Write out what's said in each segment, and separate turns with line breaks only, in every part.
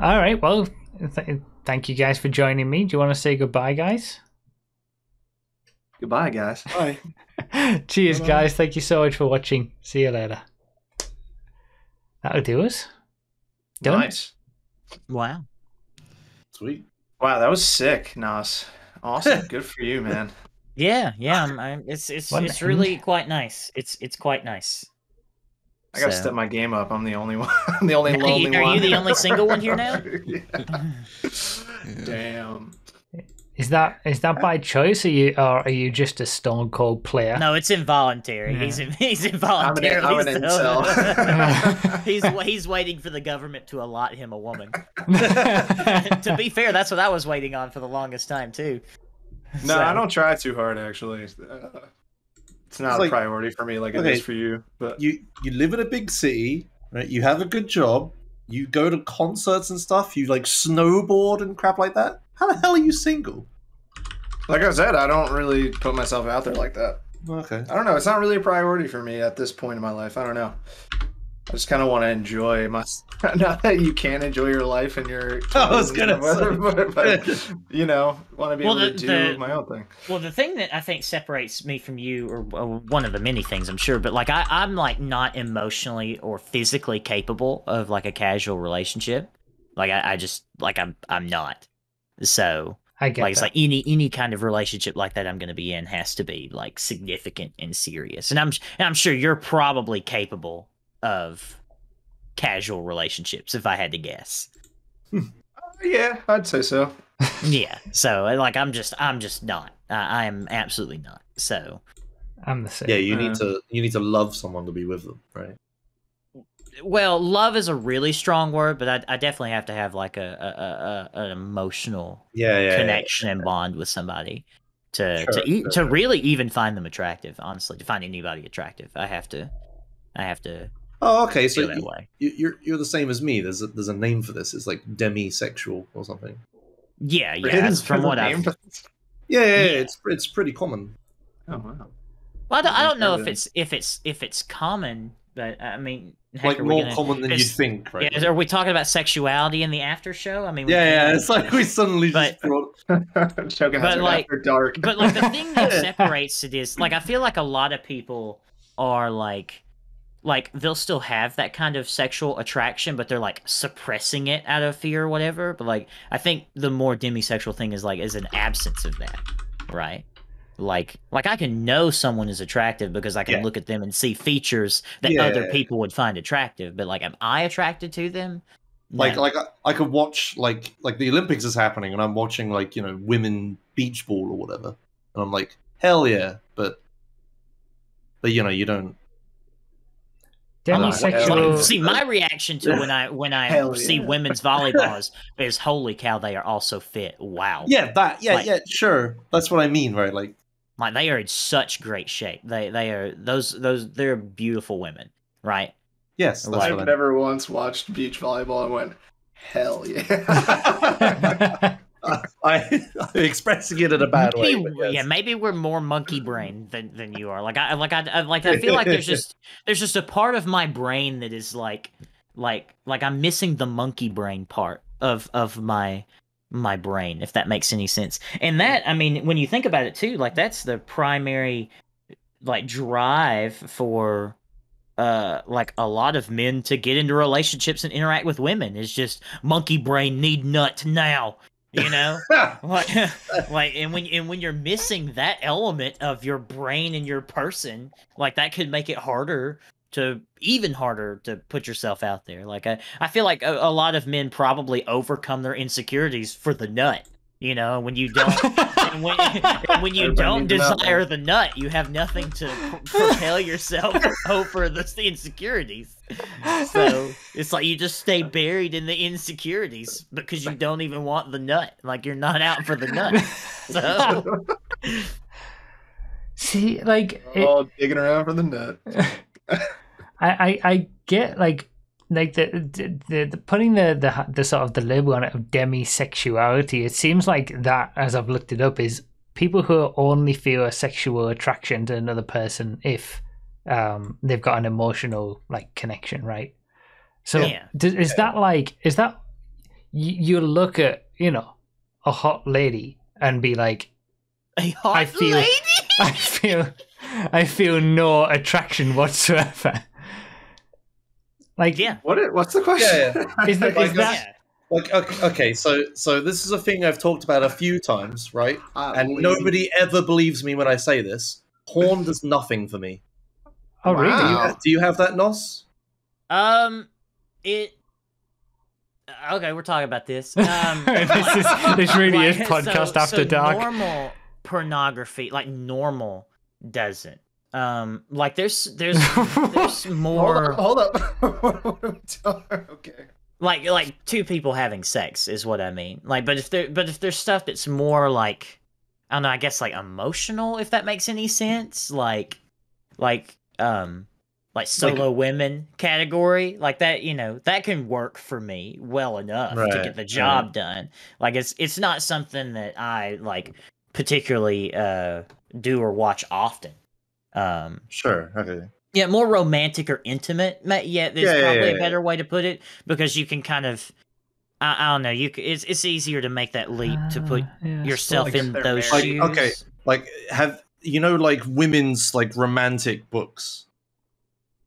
All right. Well, th- thank you guys for joining me. Do you want to say goodbye, guys?
Goodbye, guys.
Bye.
Cheers,
Bye-bye.
guys. Thank you so much for watching. See you later. That'll do us. Done.
Nice.
Wow.
Sweet.
Wow, that was sick, Nos. Awesome. Good for you, man.
Yeah, yeah. I'm, I'm, it's it's
What
it's really quite nice. It's it's quite nice.
I gotta
So-
step my game up. I'm the only one. I'm the only
Are you-
lonely
are you the only single one here now?
Yeah. Damn.
Is that is that by choice, or you or are you just a stone cold player?
No, it's involuntary. He's he's
I'm an,
involuntary.
I'm an incel.
he's he's waiting for the government to allot him a woman. to be fair, that's what I was waiting on for the longest time too.
no,
So-
I don't try too hard. Actually, uh, it's not
It's
a
like-
priority for me like it is for you. But
You you live in a big city, right? You have a good job. You go to concerts and stuff. You like snowboard and crap like that. How the hell are you single?
like I said, I don't really put myself out there like that.
Okay.
I don't know. It's not really a priority for me at this point in my life. I don't know. I just kind of want to enjoy my. Not that you can't enjoy your life and your.
I was gonna
but, but, you know, want to be
Well,
able
the-
to do
the-
my own thing.
Well, the thing that I think separates me from you, or, or one of the many things I'm sure, but like I, I'm like not emotionally or physically capable of like a casual relationship. Like I, I just like I'm I'm not. So
I get
like it's like any any kind of relationship like that I'm going to be in has to be like significant and serious. And I'm and I'm sure you're probably capable of casual relationships if I had to guess.
Yeah, I'd say so.
yeah. So like I'm just I'm just not. I I am absolutely not. So
I'm the same.
Yeah, you
Uh.
need to you need to love someone to be with them, right?
well, love is a really strong word, but I, I definitely have to have like a, a, a, a an emotional
Yeah, yeah.
connection and bond with somebody to
Sure,
to e-
sure,
to really even find them attractive. Honestly, to find anybody attractive, I have to I have to
Oh, okay. So
feel that
you,
way.
you- you're you're the same as me. There's a, there's a name for this. It's like demisexual or something.
Yeah, yeah.
Really?
that's from what I've.
Yeah, yeah, yeah,
Yeah.
It's it's pretty common.
Oh wow.
Well, I don't, I don't know if it's if it's if it's common, but I mean, heck,
like
are we
more
gonna-
common than you'd think, right?
Yeah, are we talking about sexuality in the after show? I mean,
yeah, yeah.
can-
It's like we suddenly just
But-
brought.
Choking
But, like-
after dark.
but like the thing that separates it is like I feel like a lot of people are like like they'll still have that kind of sexual attraction but they're like suppressing it out of fear or whatever but like I think the more demisexual thing is like is an absence of that right like like I can know someone is attractive because I can
Yeah.
look at them and see features that
Yeah.
other people would find attractive but like am I attracted to them
Like
No.
like I, I could watch like like the Olympics is happening and I'm watching like you know women beach ball or whatever and I'm like hell yeah, but but you know you don't.
I'm not-
Demisexual.
like, see, my reaction to when I when I
Hell
see
yeah.
women's volleyball is, is holy cow, they are also fit. Wow.
Yeah, that yeah
Like-
yeah sure. That's what I mean, right? Like
Like they are in such great shape. They they are those those they're beautiful women, right?
yes, that's
Like-
I
I've never once watched beach volleyball and went, hell yeah.
I, I'm expressing it in a bad way.
Maybe-
but yes.
Yeah, maybe we're more monkey brain than, than you are. Like I like I, I like I feel like there's just there's just a part of my brain that is like like like I'm missing the monkey brain part of of my my brain if that makes any sense. And that I mean when you think about it too, like that's the primary like drive for uh like a lot of men to get into relationships and interact with women is just monkey brain need nut now, you know? like like and when and when you're missing that element of your brain and your person like that could make it harder to even harder to put yourself out there. Like i, I feel like a, a lot of men probably overcome their insecurities for the nut you know? When you don't and when, and when you
Everybody
don't
needs a nut,
desire the nut you have nothing to propel yourself over the insecurities so it's like you just stay buried in the insecurities because you don't even want the nut. Like you're not out for the nut. So
See, like it,
All digging around for the nut.
I, I I get like like the the, the, the putting the, the the sort of the label on it of demisexuality. It seems like that, as I've looked it up, is people who only feel a sexual attraction to another person if um they've got an emotional like connection, right? So
Yeah.
does, is that like is that you, you look at you know a hot lady and be like,
A hot
I feel-
lady.
I feel, I feel no attraction whatsoever. Like,
Yeah.
What? What's the question?
Yeah,
Is that-
Like,
that-
Yeah.
Like okay, okay, so so this is a thing I've talked about a few times, right?
Uh,
And
lady-
nobody ever believes me when I say this. Porn does nothing for me.
Oh really?
Do you,
Wow.
do you have that, Nos?
Um, it. Okay, we're talking about this. Um,
this is this really is podcast
so-
after
so
dark.
Normal pornography, like normal, doesn't. Um, like there's there's there's
Hold
more
up. Hold up. What are we talking- okay.
like like two people having sex is what I mean. Like, but if there but if there's stuff that's more like I don't know, I guess like emotional, if that makes any sense. Like like um like solo women category, like that, you know, that can work for me well enough to get the job done. Like it's it's not something that I like particularly uh do or watch often. Um
Sure. Okay.
yeah, more romantic or intimate. ma- Yeah, there's
Yeah, yeah,
probably
yeah,
a better way to put it because you can kind of, I, I don't know, you c- it's it's easier to make that leap to put
yeah,
yourself
suppose.
in
they're
those
Like,
shoes.
okay. Like have you know like women's like romantic books?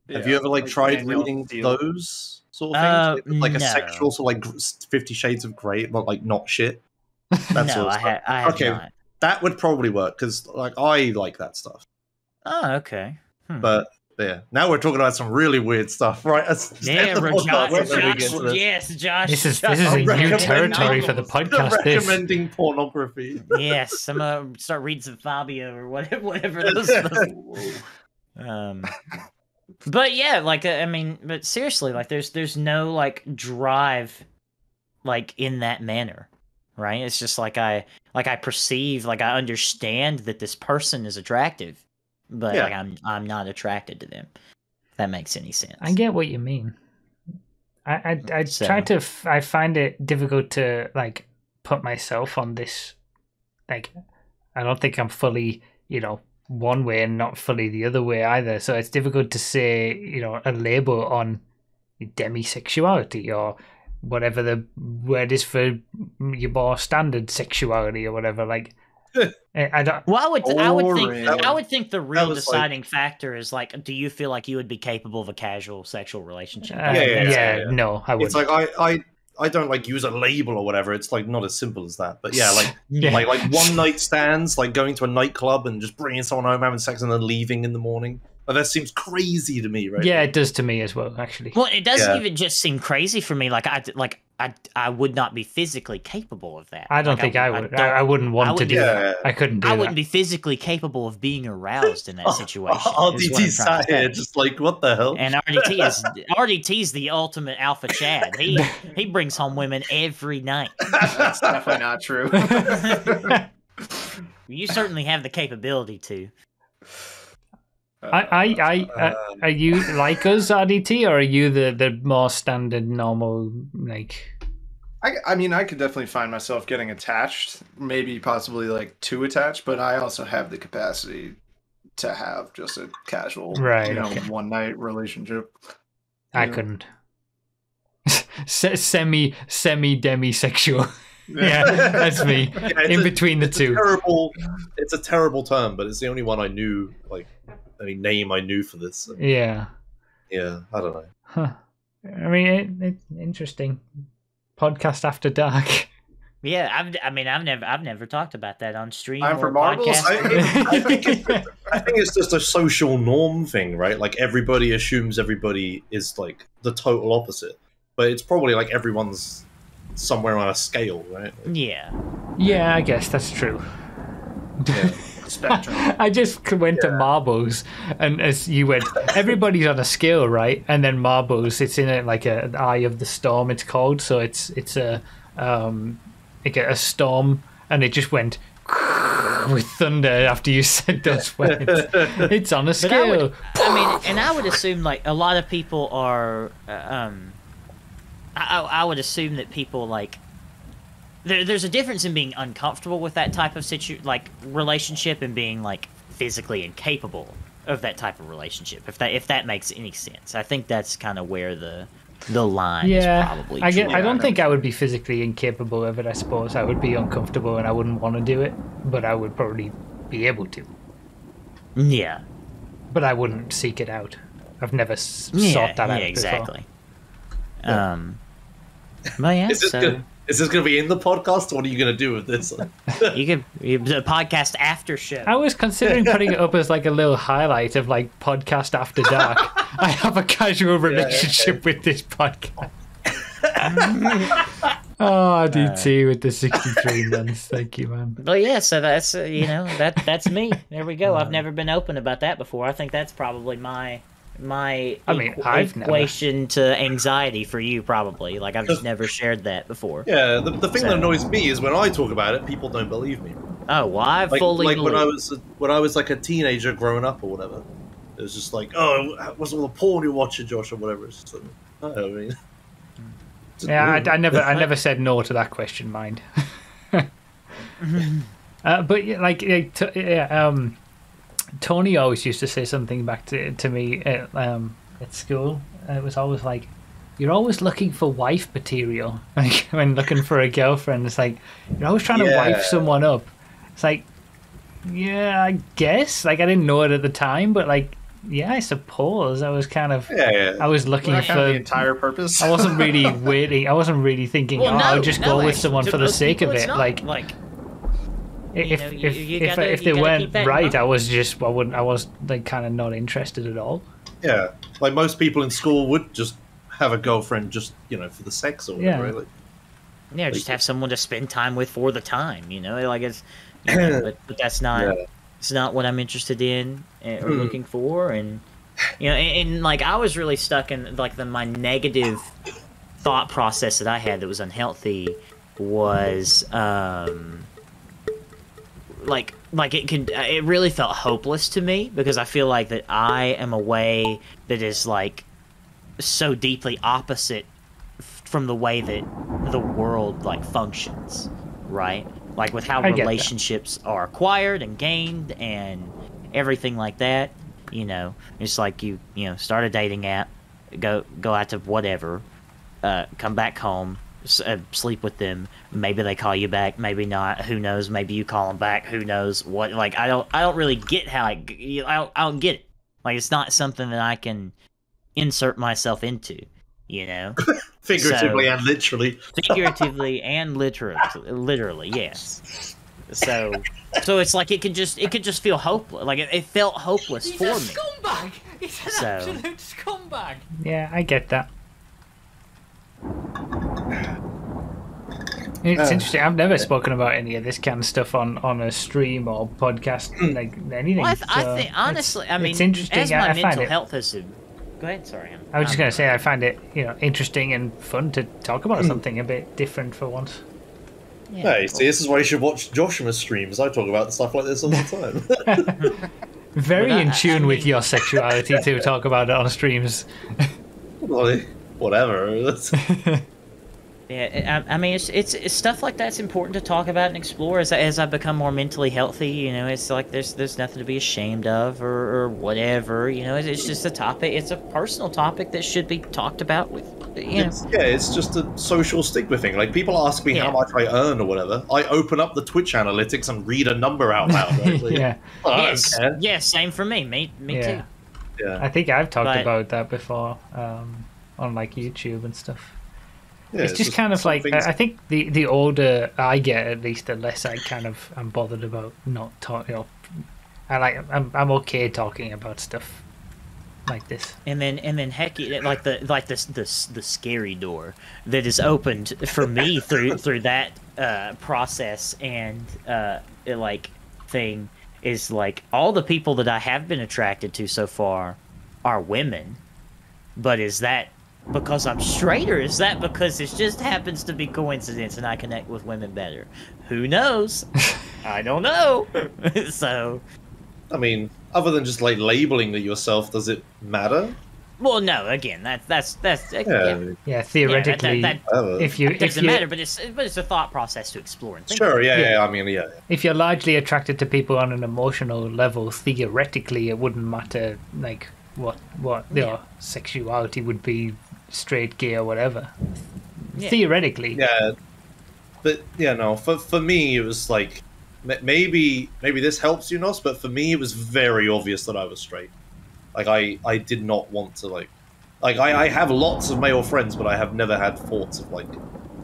Have you ever like, tried
Danielle
reading
Steel.
those sort of
Uh,
things? like a
no.
sexual sort of like Fifty Shades of Grey, but like not shit. That
no,
sort
I, ha- I have
Okay.
not.
That would probably work because like I like that stuff.
Oh, okay.
But yeah, now we're talking about some really weird stuff, right? Let's
Yeah,
the
Josh,
podcast and then we
Josh,
get into this.
yes, Josh.
This is- this is a
I'm
new
recommending
territory for the
novels.
podcast, this.
recommending pornography.
yes, I'm gonna start reading some Fabio or whatever, whatever those. those um, but yeah, like uh, I mean, but seriously, like there's there's no like drive, like in that manner, right? It's just like I like I perceive, like I understand that this person is attractive, but
Yeah.
like I'm I'm not attracted to them. If that makes any sense.
I get what you mean. I I, I
So-
try to. F- I find it difficult to like put myself on this. Like, I don't think I'm fully, you know, one way and not fully the other way either. So it's difficult to say, you know, a label on demisexuality or whatever the word is for your more standard sexuality or whatever. Like, I I don't.
Well, I would, I would think,
Boring.
I would think the real
was like-
deciding factor is like, do you feel like you would be capable of a casual sexual relationship?
Uh,
yeah,
yeah,
yeah, yeah, yeah.
no, I wouldn't.
It's like I, I I don't like use a label or whatever. It's like not as simple as that. But yeah, like
Yeah.
like like one night stands, like going to a nightclub and just bringing someone home having sex and then leaving in the morning. Like, that seems crazy to me, right?
yeah, it does to me as well. Actually,
Well, it doesn't
Yeah.
even just seem crazy for me. Like I, like I, I would not be physically capable of that.
I don't
Like,
think I, would. I, I wouldn't want
I
to
wouldn't-
do
Yeah.
that. I couldn't do
I
that.
wouldn't be physically capable of being aroused in that situation. is
RDT
trying
sat here just like what the hell?
And RDT is RDT's the ultimate alpha Chad. He he brings home women every night.
That's definitely not true.
You certainly have the capability to.
I, I, I, uh, are you like us, RDT, or are you the, the more standard, normal, like?
I, I mean, I could definitely find myself getting attached, maybe possibly like too attached, but I also have the capacity to have just a casual,
Right,
you know,
okay.
one night relationship.
I
Yeah.
couldn't. Se- semi, semi, demisexual. yeah, that's me.
Yeah,
In
a-
between the
it's
two.
A terrible. It's a terrible term, but it's the only one I knew. Like, any name I knew for this. So,
Yeah.
yeah, I don't know.
Huh. I mean, it, it's interesting. Podcast after dark.
Yeah, I've, I mean, I've never, I've never talked about that on stream
Time
or
for marbles?
podcast.
I, I think it's, I think it's just a social norm thing, right? Like everybody assumes everybody is like the total opposite, but it's probably like everyone's somewhere on a scale, right?
yeah,
yeah, I guess that's true.
Yeah.
Spectrum.
I just went to marbles, and as you went, everybody's on a scale, right? And then marbles, it's in a, like a, an eye of the storm. It's called, so it's it's a um like a, a storm, and it just went with thunder after you said those words. It's on a
But I
scale.
would, I mean, and I would assume like a lot of people are, uh, um, I, I I would assume that people like. There, there's a difference in being uncomfortable with that type of situ like relationship and being like physically incapable of that type of relationship. If that if that makes any sense, I think that's kind of where the the line
yeah,
is probably.
I get. I don't think I would be physically incapable of it. I suppose I would be uncomfortable and I wouldn't want to do it, but I would probably be able to.
Yeah.
But I wouldn't seek it out. I've never s-
Yeah,
sought that
yeah,
out before.
exactly. Um, but yeah,
Is this
so
good? Is this going to be in the podcast? What are you going to do with this?
you could you, the podcast after show.
I was considering putting it up as like a little highlight of like podcast after dark. I have a casual relationship with this podcast. oh, I do too with the 63 months. Thank you, man.
But yeah, so that's uh, you know that that's me. There we go. I've never been open about that before. I think that's probably my my
I mean,
equ-
I've never.
equation to anxiety for you probably. Like I've just never shared that before.
yeah, the, the thing
So-
that annoys me is when I talk about it, people don't believe me.
Oh well, I
Like,
fully
like when I
believe-
was when I was like a teenager growing up or whatever. It was just like, oh, what's all the porn you're watching, Josh, or whatever. It's just like, oh, I mean,
Yeah, I, I never, I never said no to that question, mind. uh, but like, yeah, t- yeah, um, Tony always used to say something back to to me at, um, at school. It was always like, "You're always looking for wife material." Like when looking for a girlfriend, it's like you're always trying to wife someone up. It's like, yeah, I guess. Like I didn't know it at the time, but like, yeah, I suppose I was kind of.
yeah, yeah.
I was looking
Isn't that kind of the entire purpose.
I wasn't really waiting. I wasn't really thinking.
Well,
oh,
no,
I'll just
no,
go with someone
to
for the sake of
people, it's
it.
not.
Like,
like
if
know,
if
you-
if,
you
if,
gotta-
if
you
they weren't
keep
right,
mind.
I was just I wouldn't. I was like kind of not interested at all.
Yeah, like most people in school would just have a girlfriend just you know for the sex or whatever.
Yeah.
right? Like,
yeah, just have someone to spend time with for the time. You know, like it's. You know, but, but that's not.
Yeah.
It's not what I'm interested in eh, or
Hmm.
looking for, and you know, and, and like I was really stuck in like the my negative thought process that I had that was unhealthy was um like like it could it really felt hopeless to me because I feel like that I am a way that is like so deeply opposite from the way that the world like functions, right? Like with how
get that.
relationships are acquired and gained and everything like that. You know, it's like you you know start a dating app, go go out to whatever, uh, come back home, uh, Uh, sleep with them. Maybe they call you back, maybe not. Who knows? Maybe you call them back. Who knows? What? Like I don't I don't really get how I don't, I don't get it. Like it's not something that I can insert myself into. You know,
figuratively
So-
and literally.
figuratively and literally, literally, yes. So, so it's like it could just it could just feel hopeless. Like it, it felt hopeless
He's
for
a
me.
scumbag! He's an
So-
absolute scumbag!
Yeah, I get that. It's
Uh,
interesting. I've never spoken about any of this kind of stuff on, on a stream or podcast, like anything.
Well, I, th- I
so
think
it's-
honestly, I mean,
it's interesting.
as
I,
my
I find
mental
it.
health has. Go ahead. Sorry. I'm,
I was just
I'm-
gonna say I find it, you know, interesting and fun to talk
Hmm.
about something a bit different for once.
Yeah,
Hey, see, this is why you should watch Joshimuz's streams. I talk about stuff like this all the time.
Very
But I-
in
I
tune with your sexuality to talk about it on streams.
like, whatever. That's,
Yeah, I, I mean, it's, it's it's stuff like that's important to talk about and explore as I, as I become more mentally healthy. You know, it's like there's there's nothing to be ashamed of or, or whatever. You know, it's, it's just a topic. It's a personal topic that should be talked about with. You know,
it's, yeah, it's just a social stigma thing. Like people ask me how much I earn or whatever. I open up the Twitch analytics and read a number out loud. Right? Like,
yeah,
I don't
yes, yeah, same for me. Me, me
Yeah.
too.
Yeah.
I think I've talked
But-
about that before um, on like YouTube and stuff.
Yeah,
it's just kind of like
things-
I I think the the older I get, at least, the less I kind of am bothered about not talking. You know, I like I'm I'm okay talking about stuff like this.
And then and then heck, like the like this this the scary door that is opened for me through through that uh, process and uh, it, like thing is like all the people that I have been attracted to so far are women, but is that because I'm straight or is that because it just happens to be coincidence and I connect with women better? Who knows? I don't know. so
I mean, other than just like labeling it yourself, does it matter?
well, no. Again, that that's that's uh,
Yeah,
yeah.
Yeah, theoretically,
that-
whatever.
if you
It
if
doesn't
you
matter, but it's but it's a thought process to explore and think.
sure, yeah,
Yeah.
yeah, I mean, yeah.
if you're largely attracted to people on an emotional level, theoretically, it wouldn't matter like what what
Yeah.
your sexuality would be straight, gay, or whatever.
Yeah.
Theoretically,
Yeah, but yeah, no. For for me, it was like maybe maybe this helps you, Nos. But for me, it was very obvious that I was straight. Like I I did not want to like like I, I have lots of male friends, but I have never had thoughts of like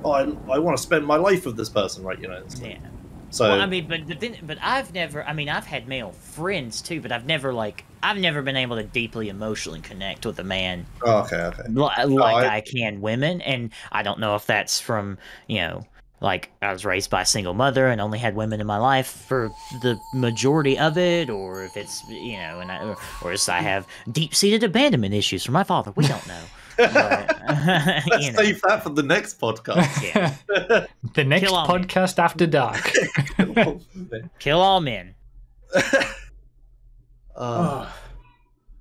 oh I, I want to spend my life with this person, right? You know. it's like-
Yeah.
So
well, I mean, but but then, but I've never. I mean, I've had male friends too, but I've never like I've never been able to deeply emotionally connect with a man
oh, okay, okay.
li- like
I-
I can women, and I don't know if that's from you know. Like I was raised by a single mother and only had women in my life for the majority of it, or if it's you know, and I, or, or if I have deep-seated abandonment issues from my father. We don't know. But,
Let's
you know,
save that for the next podcast.
yeah.
the next
Kill all men.
podcast after dark.
Kill all men.
Uh,
Oh,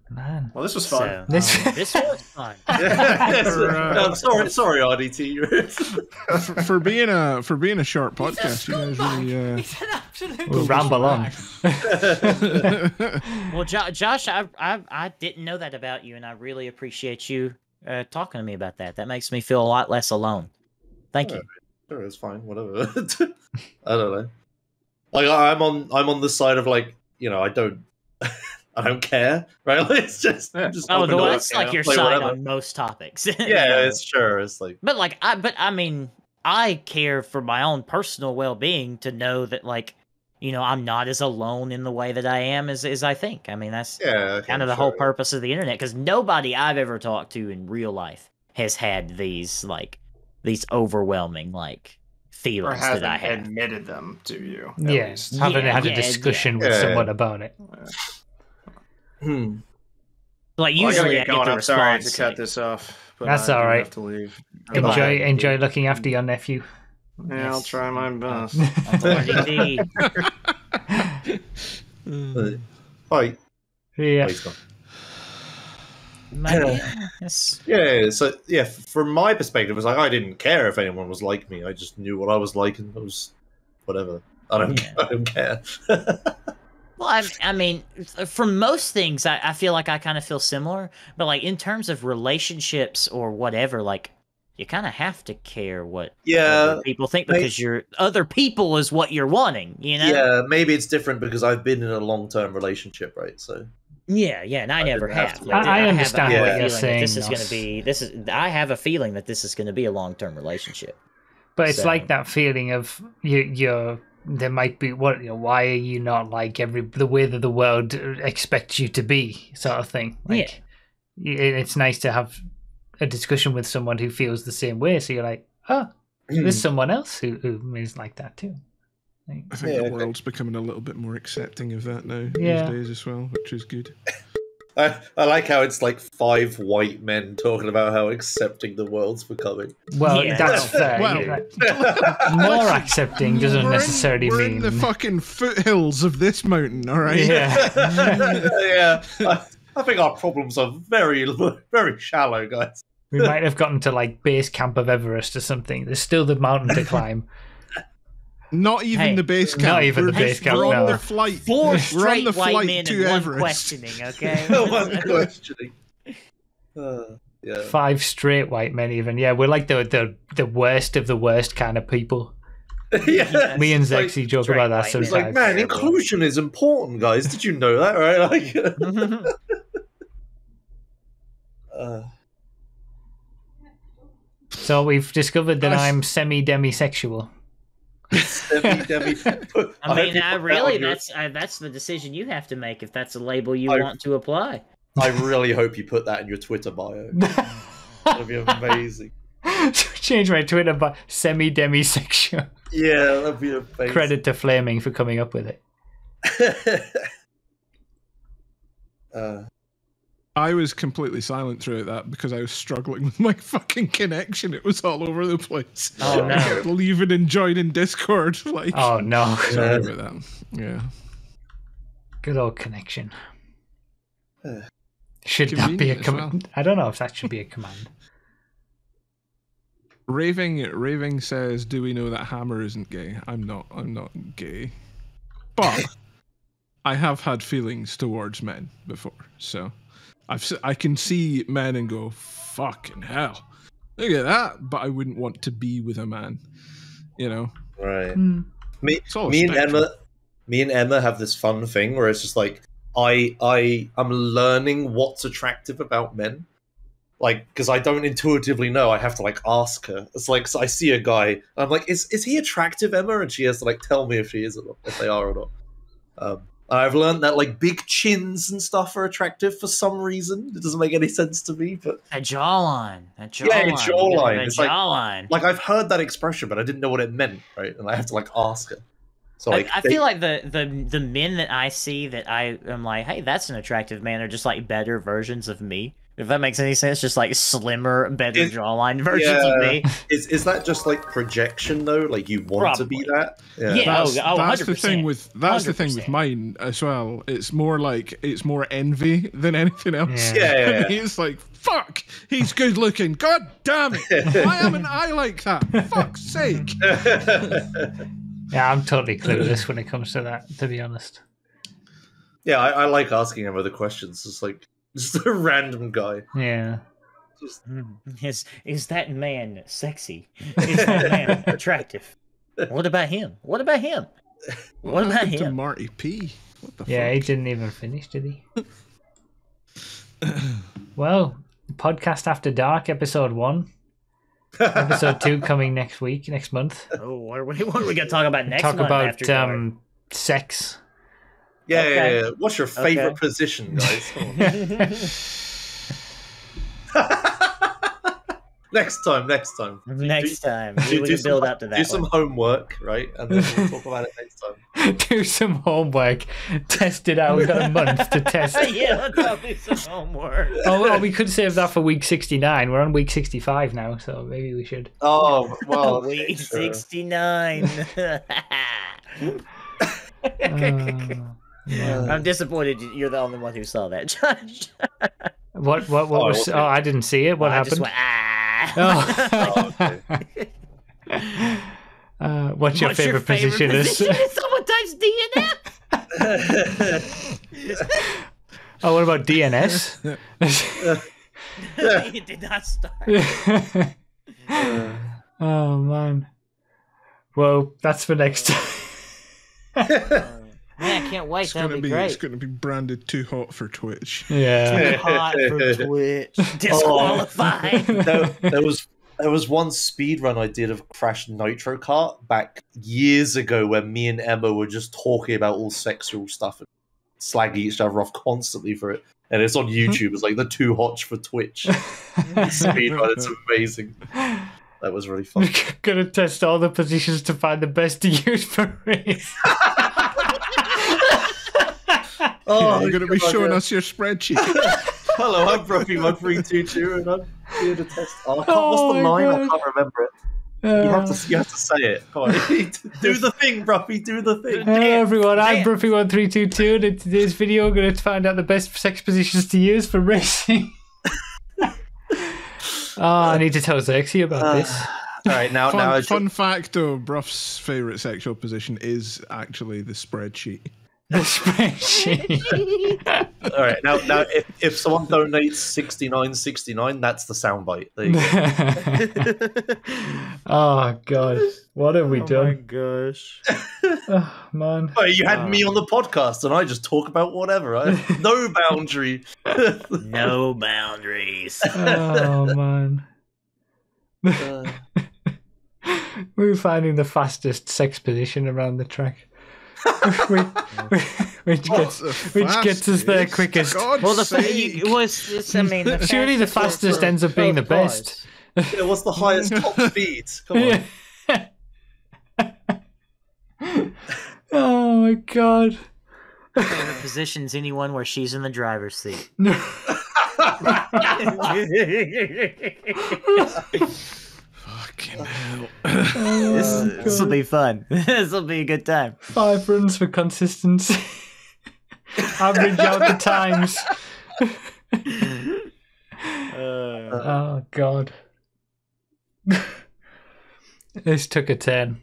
Man,
well, this was fun.
So
This-
um, this was fun.
yes.
For, uh,
No, I'm sorry, sorry, RDT.
for, for being a for being a short podcast, you guys really. Uh,
He's an absolute
we'll ramble on.
Well, jo- Josh, I, I I didn't know that about you, and I really appreciate you uh, talking to me about that. That makes me feel a lot less alone. Thank you.
Sure, it's fine. Whatever. I don't know. Like I- I'm on, I'm on the side of like, you know, I don't, I don't care. Right? Like, it's just, I'm just
Oh,
open
no,
to it,
that's like your
Like,
side
whatever.
on most topics. you
Yeah,
know.
it's sure. It's like,
But like, I but I mean, I care for my own personal well-being to know that like, you know, I'm not as alone in the way that I am as as I think. I mean, that's
yeah,
kind of the whole purpose of the internet because nobody I've ever talked to in real life has had these like these overwhelming like
Or
feelings
hasn't
that I have.
admitted them to you. at
yeah,
least.
haven't
Yeah,
had a
yeah,
discussion with
yeah.
someone about it.
Hmm.
Like
Well, I gotta
usually
get
I get
going.
the
I'm sorry to cut this off. But
That's
I do
all right.
Have to leave.
Enjoy, enjoy looking after your nephew.
Yeah, I'll try my best.
Indeed.
Uh, Bye.
yeah.
Oh, he's gone.
My man, yes.
Yeah, so yeah, from my perspective, it was like I didn't care if anyone was like me. I just knew what I was like, and it was whatever. I don't,
Yeah.
I don't care.
Well, I, I mean, for most things, I, I feel like I kind of feel similar. But like in terms of relationships or whatever, like you kind of have to care what
yeah,
other people think
may-
because you're other people is what you're wanting. You know?
yeah. Maybe it's different because I've been in a long-term relationship, right? So
Yeah, yeah, and I,
I
never
didn't have
have. Like,
I- I
have a
understand
what
feeling
you're
saying,
This is going to be this is. I have a feeling that this is going to be a long term relationship.
But it's
So-
like that feeling of you, you're. There might be what you know, why are you not like every the way that the world expects you to be, sort of thing. Like, yeah. it's nice to have a discussion with someone who feels the same way. So you're like, oh, there's hmm. someone else who, who is like that too. Like,
I think
Yeah,
the
okay.
world's becoming a little bit more accepting of that now
Yeah.
these days as well, which is good.
I, I like how it's like five white men talking about how accepting the world's becoming.
well,
Yeah.
that's fair.
Well-
yeah, like, more accepting doesn't
We're in-
necessarily
we're
mean
in the fucking foothills of this mountain, all right?
yeah.
yeah, I, I think our problems are very, very shallow, guys.
We might have gotten to like base camp of Everest or something. There's still the mountain to climb.
Not even
Hey.
the base camp.
Not even
we're
the base
just-
camp,
We're on
no.
the flight.
Four
we're on
straight
the
white
flight
men
to
and one
Everest.
questioning. Okay.
One questioning. Uh, yeah.
Five straight white men, even. Yeah, we're like the the, the worst of the worst kind of people.
yeah.
Me and
It's like-
Zexy joke about that
white.
It's
sometimes.
like, man, inclusion is important, guys. Did you know that, right? Like, uh,
So we've discovered that I'm semi demisexual.
Demi, Demi,
I mean,
hope
I
you that
really that's uh, that's the decision you have to make if that's a label you
I-
want to apply.
I really hope you put that in your Twitter bio. That'd be amazing.
Change my Twitter by semi demisexual.
Yeah, that'd be amazing.
Credit to Flaming for coming up with it.
uh,
I was completely silent throughout that because I was struggling with my fucking connection. It was all over the place.
Oh,
I
no.
kept leaving and joining Discord. Like,
Oh no.
sorry about that. Yeah.
Good old connection.
Uh,
Should that be a
Convenient as
command? I don't know if that should be a command.
Raving Raving says, "Do we know that Hammer isn't gay? I'm not. I'm not gay, but I have had feelings towards men before. So I've s- I can see men and go fucking hell, look at that. But I wouldn't want to be with a man. You know,
Right.
Hmm.
Me, me and
spectrum.
Emma, me and Emma have this fun thing where it's just like I, I, I'm learning what's attractive about men. Like, because I don't intuitively know, I have to like ask her. It's like so I see a guy, I'm like, "Is is he attractive, Emma?" And she has to like tell me if she is or not, if they are or not. Um, I've learned that like big chins and stuff are attractive for some reason. It doesn't make any sense to me, but
That jawline. That jawline.
Yeah, a jawline.
That
It's like-
jawline.
like I've heard that expression, but I didn't know what it meant, right? And I have to like ask her. So like,
I, I
they-
feel like the, the the men that I see that I am like, hey, that's an attractive man, are just like better versions of me. If that makes any sense, just like slimmer, better
It-
jawline versions of me.
Is is that just like projection though? Like you want to be that?
Yeah.
that's,
oh, oh
that's the
100%.
thing with that's the thing with mine as well. It's more like it's more envy than anything else.
Yeah.
Yeah, yeah, yeah.
He's like, fuck, he's good looking. God damn it. Why haven't I like that? Fuck's sake.
Yeah, I'm totally clueless when it comes to that, to be honest.
yeah, I, I like asking him other questions. It's like just a random guy.
Yeah.
Hmm. Is is that man sexy? Is that man attractive? What about him? What about him? What about
happened to
him?
Marty P? What the
Yeah, he didn't even finish, did he? well, podcast after dark, episode one. Episode two coming next week, next month.
Oh, what are we, what are we gonna talk about next
Talk
month
about
after dark?
um, sex.
Yeah, yeah,
Okay.
yeah. What's your favorite
Okay.
position, guys? Next time, next time.
next time.
Do-
We, we
do
build
some,
up to that.
Do some
one.
homework, right? And then we'll talk about it next time.
do some homework. Test it out. We've got a month to test.
yeah, let's all do some homework.
Oh, we could save that for week 69. We're on week 65 now, so maybe we should.
Oh, well.
Week
sure.
69.
Uh, yeah.
I'm disappointed you're the only one who saw that, Josh.
What? What? What
Oh,
was?
okay.
Oh, I didn't see it. What
I just
happened?
went, ah.
Oh.
okay.
uh, what's your
What's
favorite, position? is-
If someone types DNF.
oh, what about DNS?
it did not start.
oh man. Well, that's for next time.
Man, I can't wait.
It's
That'll
gonna
be,
be,
great.
it's gonna be branded too hot for Twitch.
yeah.
Too hot for Twitch. Oh. Disqualified.
there, there was there was one speed run I did of Crash Nitro Kart back years ago where me and Emma were just talking about all sexual stuff and slagging each other off constantly for it. And it's on hmm. YouTube. It's like the too hot for Twitch speed run. It's amazing. That was really fun.
Gonna test all the positions to find the best to use for race.
Oh,
You're gonna be showing
yeah.
us your spreadsheet.
Hello, I'm Broughy One Three Two Two, and I'm here to test. Oh, I can't,
Oh
what's the
my
line? I can't remember it. You have to. You have to say it. Come on, do the thing, Broughy. Do the thing.
Hello everyone, I'm
Damn.
Broughy1322 and in today's video I'm going to find out the best sex positions to use for racing. oh, I need to tell Zexy about uh, this.
All right, now, now,
Fun,
ju-
fun fact though, Brough's favorite sexual position is actually the spreadsheet.
The spreadsheet.
all right, now, now, if, if someone donates sixty nine sixty nine, that's the soundbite. There you go.
oh gosh, what have we done?
Oh, gosh.
Oh man.
Oh, you had me on the podcast, and I just talk about whatever. I no boundary.
No boundaries.
Oh man.
Uh,
We're finding the fastest sex position around the track. Which, which gets which gets us there quickest.
God's
Well, the fa-
sake.
you, was it's, I mean, the
Surely the fastest ends up being the best.
yeah, what's the highest top speed? Come on.
oh my god.
Favorite positions anyone where she's in the driver's seat.
No.
Fucking hell.
Oh,
this will be fun. this will be a good time.
Five runs for consistency. Average out the times.
Uh,
Oh god. this took a turn.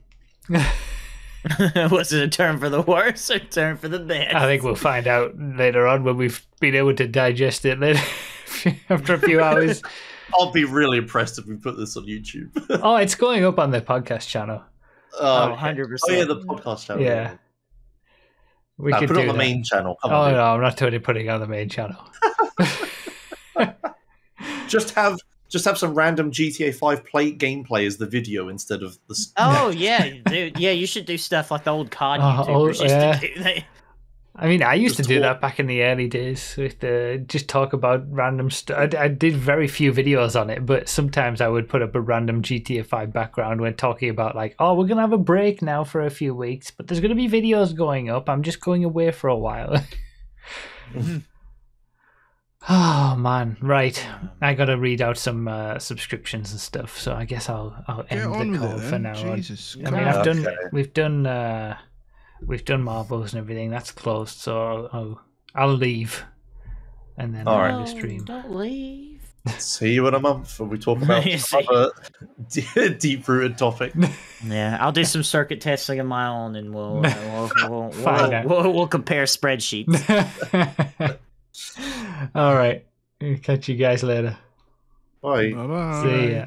Was it a turn for the worse or a turn for the best?
I think we'll find out later on when we've been able to digest it later after a few hours.
I'll be really impressed if we put this on YouTube.
Oh, it's going up on the podcast channel.
Oh,
okay.
100%.
Oh yeah, the podcast channel.
Yeah. We
Nah,
could
put it
do
on the
that.
main channel. Come
Oh
on,
no, I'm not totally putting it on the main channel.
Just have just have some random GTA 5 play gameplay as the video instead of the.
Oh yeah, dude. Yeah, you should do stuff like the old card
Oh,
YouTubers
oh,
used
yeah.
to do. They,
I mean, I used
Just
to do
talk-
that back in the early days with the just talk about random stuff. I, I did very few videos on it, but sometimes I would put up a random GTA 5 background when talking about like, oh, we're gonna have a break now for a few weeks, but there's gonna be videos going up. I'm just going away for a while. oh man, right. I gotta read out some uh, subscriptions and stuff, so I guess I'll I'll end the call
it
for now.
Jesus.
I mean, I've done
Okay.
we've done uh, we've done marbles and everything. That's closed, so I'll I'll, I'll leave, and then
All
I'll
right.
the stream.
Don't leave.
See you in a month when we talk about
You
some
see.
other deep rooted topic.
Yeah, I'll do some circuit testing of my own, and we'll uh, we'll, we'll,
Find
we'll,
out.
we'll, we'll compare spreadsheets.
All right, catch you guys later.
Bye.
Bye-bye.
See ya.